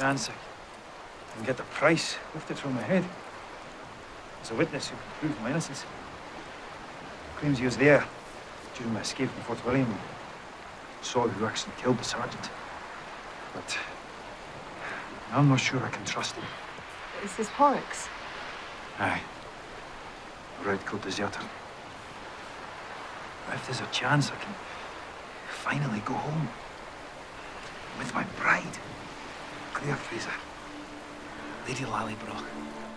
chance I can get the price lifted from my head. There's a witness who can prove my innocence. Claims he was there during my escape from Fort William. Saw who actually killed the sergeant. But I'm not sure I can trust him. Is this Horrocks? Aye. A redcoat deserter. If there's a chance I can finally go home with my bride, Clear Fraser. Lady Lallybrook.